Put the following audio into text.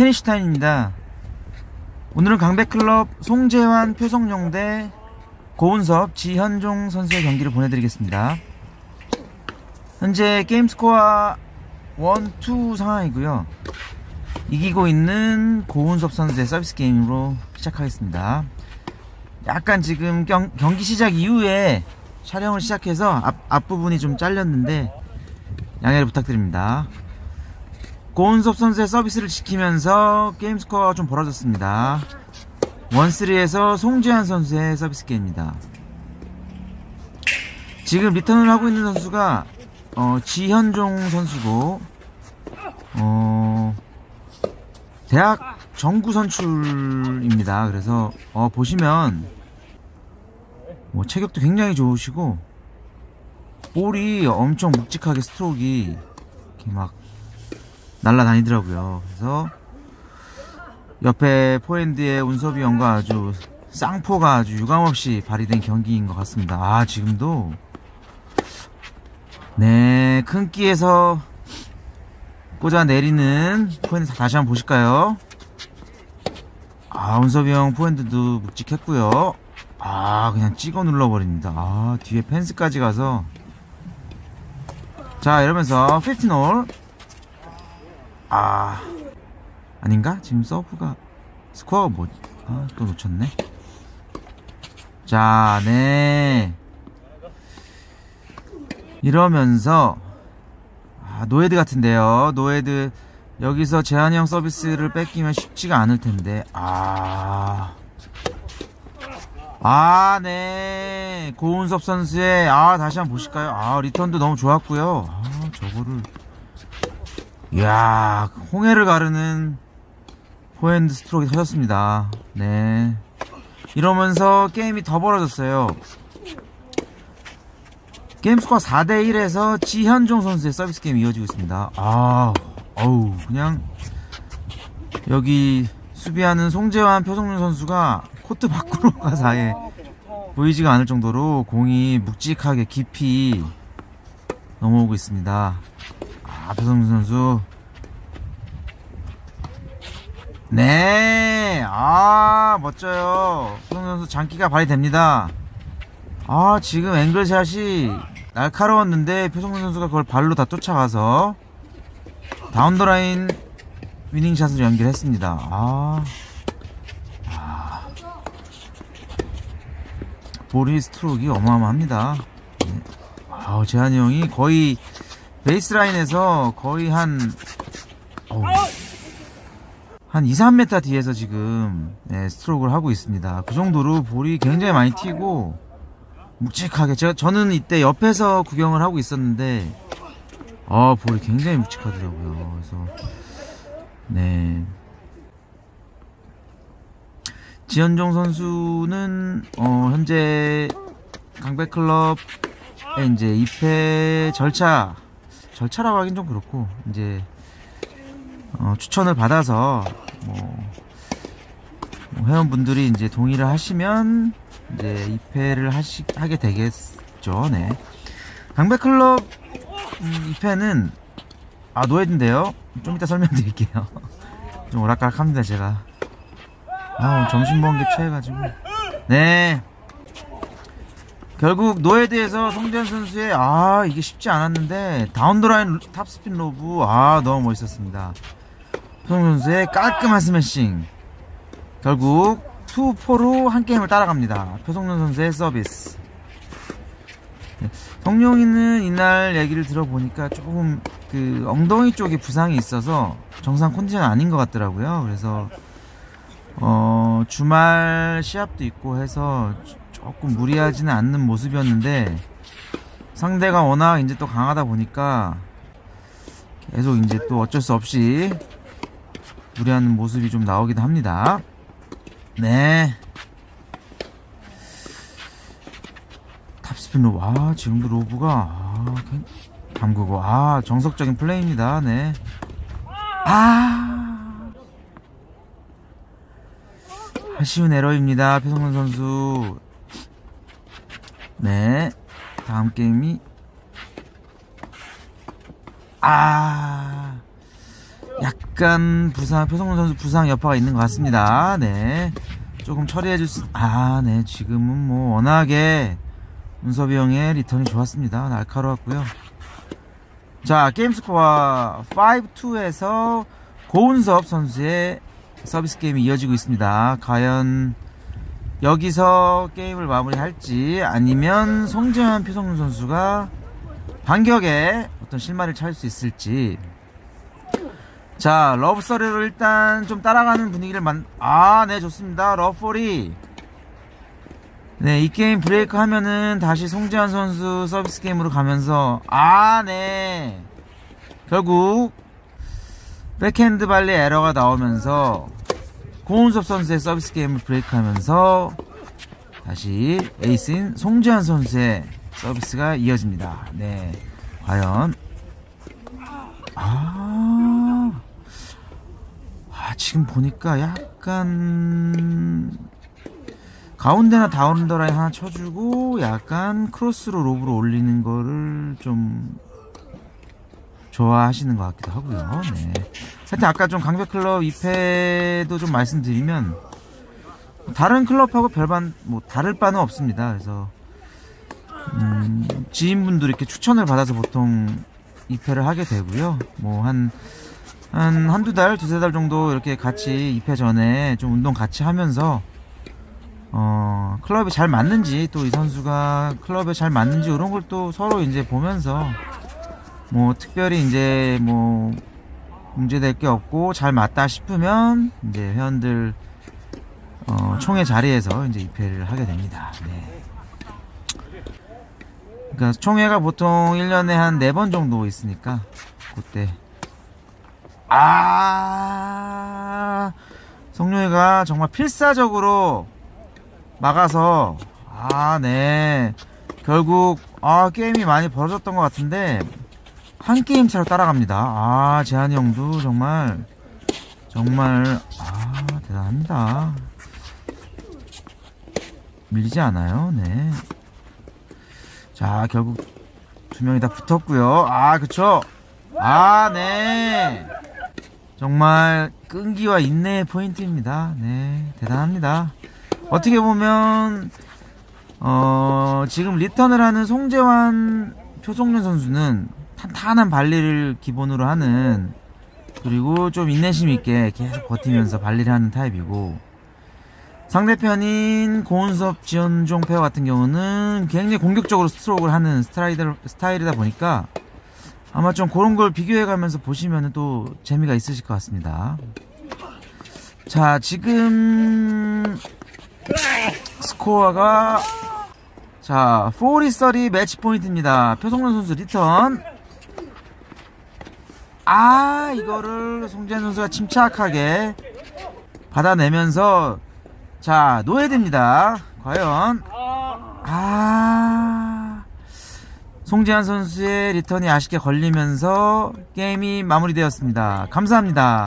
테니시타인입니다. 오늘은 강백클럽 송재환 표성용 대 고은섭 지현종 선수의 경기를 보내드리겠습니다. 현재 게임 스코어 1, 2 상황이고요. 이기고 있는 고은섭 선수의 서비스 게임으로 시작하겠습니다. 약간 지금 경, 경기 시작 이후에 촬영을 시작해서 앞, 앞부분이 좀 잘렸는데 양해를 부탁드립니다. 고운섭 선수의 서비스를 지키면서 게임 스코어가 좀 벌어졌습니다. one three에서 송재환 선수의 서비스 게임입니다. 지금 리턴을 하고 있는 선수가 어, 지현종 선수고 어, 대학 정구 선출입니다. 그래서 어, 보시면 뭐 체격도 굉장히 좋으시고 볼이 엄청 묵직하게 스트로크이 이렇게 막 날라다니더라고요. 그래서 옆에 포핸드의 운섭이 형과 아주 쌍포가 아주 유감없이 발휘된 경기인 것 같습니다. 아 지금도 네 큰 키에서 꽂아 내리는 포핸드 다시 한번 보실까요? 아 운섭이 형 포핸드도 묵직했고요. 아 그냥 찍어 눌러버립니다. 아 뒤에 펜스까지 가서 자 이러면서 15 all 아 아닌가? 지금 서브가 스코어가 뭐? 아, 또 놓쳤네. 자, 네. 이러면서 아, no ad 같은데요. no ad 여기서 재환형 서비스를 뺏기면 쉽지가 않을 텐데. 아. 아, 네. 고운섭 선수의 아, 다시 한번 보실까요? 아, 리턴도 너무 좋았고요. 아, 저거를 이야, 홍해를 가르는 포핸드 스트로크가 터졌습니다. 네. 이러면서 게임이 더 벌어졌어요. 게임 스코어 4대1에서 지현종 선수의 서비스 게임이 이어지고 있습니다. 아, 어우, 그냥, 여기 수비하는 송재환 표성윤 선수가 코트 밖으로 가서 아예 보이지가 않을 정도로 공이 묵직하게 깊이 넘어오고 있습니다. 아, 표성윤 선수. 네, 아, 멋져요. 표성윤 선수 장기가 발휘됩니다. 아, 지금 앵글샷이 날카로웠는데 표성용 선수가 그걸 발로 다 쫓아가서 다운더라인 위닝샷을 연결했습니다. 아, 아. 볼이 스트로크이 어마어마합니다. 네. 아, 재환이 형이 거의 베이스라인에서 거의 한, 어우, 한 2, 3m 뒤에서 지금 네, 스트로크를 하고 있습니다. 그 정도로 볼이 굉장히 많이 튀고 묵직하게 제가 저는 이때 옆에서 구경을 하고 있었는데 아 볼이 굉장히 묵직하더라고요. 그래서 네 지현종 선수는 어, 현재 강백클럽에 이제 2패 절차 절차라고 하긴 좀 그렇고 이제 어, 추천을 받아서 뭐, 뭐 회원분들이 이제 동의를 하시면 이제 입회를 하시, 하게 되겠죠. 네. 강백클럽 음, 입회는 아 노예인데요. 좀 이따 설명드릴게요. 좀 오락가락합니다 제가. 아 점심 먹은 게 취해가지고. 네. 결국 no ad에서 송재환 선수의 아 이게 쉽지 않았는데 down the line topspin lob 아 너무 멋있었습니다. 송 선수의 깔끔한 스매싱. 결국 2, 4로 한 게임을 따라갑니다. 표성룡 선수의 서비스. 네, 성룡이는 이날 얘기를 들어보니까 조금 그 엉덩이 쪽에 부상이 있어서 정상 컨디션 아닌 것 같더라고요. 그래서 어 주말 시합도 있고 해서 조금 무리하지는 않는 모습이었는데 상대가 워낙 이제 또 강하다 보니까 계속 이제 또 어쩔 수 없이 무리하는 모습이 좀 나오기도 합니다. 네. 로브. 아, 지금도 로브가, 아, 담그고. 아, 정석적인 플레이입니다. 네. 아. 아쉬운 에러입니다. 표성문 선수. 네. 다음 게임이 아 약간 부상 표성용 선수 부상 여파가 있는 것 같습니다. 네. 조금 처리해 줄 수, 아, 네. 지금은 뭐 워낙에 운섭이 형의 리턴이 좋았습니다. 날카로웠고요. 자, 게임 스코어 5-2에서 고운섭 선수의 서비스 게임이 이어지고 있습니다. 과연 여기서 게임을 마무리할지 아니면 송재환 표성용 선수가 반격에 어떤 실마리를 찾을 수 있을지 자 러브서리로 일단 좀 따라가는 분위기를 만 아 네 좋습니다 love forty 네 이 게임 브레이크 하면은 다시 송재환 선수 서비스 게임으로 가면서 아 네 결국 백핸드 발리 에러가 나오면서 고운섭 선수의 서비스 게임을 브레이크하면서 다시 에이스인 송재환 선수의 서비스가 이어집니다. 네, 과연 아, 아 지금 보니까 약간 가운데나 down the line 하나 쳐주고 약간 크로스로 로브로 올리는 거를 좀 좋아하시는 것 같기도 하고요. 네. 하여튼 아까 좀 강백클럽 2패도 좀 말씀드리면 다른 클럽하고 별반 뭐 다를 바는 없습니다. 그래서 음, 지인분들 이렇게 추천을 받아서 보통 2패를 하게 되고요. 뭐한 한 한두 달, 두세 달 정도 이렇게 같이 2패 전에 좀 운동 같이 하면서 어, 클럽이 잘 맞는지 또 이 선수가 클럽에 잘 맞는지 이런 걸 또 서로 이제 보면서 뭐 특별히 이제 뭐 문제될 게 없고 잘 맞다 싶으면 이제 회원들 어, 총회 자리에서 이제 입회를 하게 됩니다. 네. 그러니까 총회가 보통 1년에 한 4번 정도 있으니까 그때 아 성룡이가 정말 필사적으로 막아서 아 네 결국 아 게임이 많이 벌어졌던 것 같은데 한 게임 차로 따라갑니다. 아, 재한이 형도 정말, 정말, 아, 대단합니다. 밀리지 않아요, 네. 자, 결국 두 명이 다 붙었고요. 아, 그쵸. 아, 네. 정말 끈기와 인내의 포인트입니다. 네, 대단합니다. 어떻게 보면, 어, 지금 리턴을 하는 송재환 표성용 선수는 탄탄한 발리를 기본으로 하는 그리고 좀 인내심 있게 계속 버티면서 발리를 하는 타입이고 상대편인 고운섭 지현종 페어 같은 경우는 굉장히 공격적으로 스트로크를 하는 스타일이다, 스타일이다 보니까 아마 좀 그런 걸 비교해 가면서 보시면 또 재미가 있으실 것 같습니다. 자, 지금 스코어가 자, 40-30 매치 포인트입니다. 표성용 선수 리턴. 아 이거를 송재환 선수가 침착하게 받아내면서 자 no ad입니다. 과연. 아 송재환 선수의 리턴이 아쉽게 걸리면서 게임이 마무리되었습니다. 감사합니다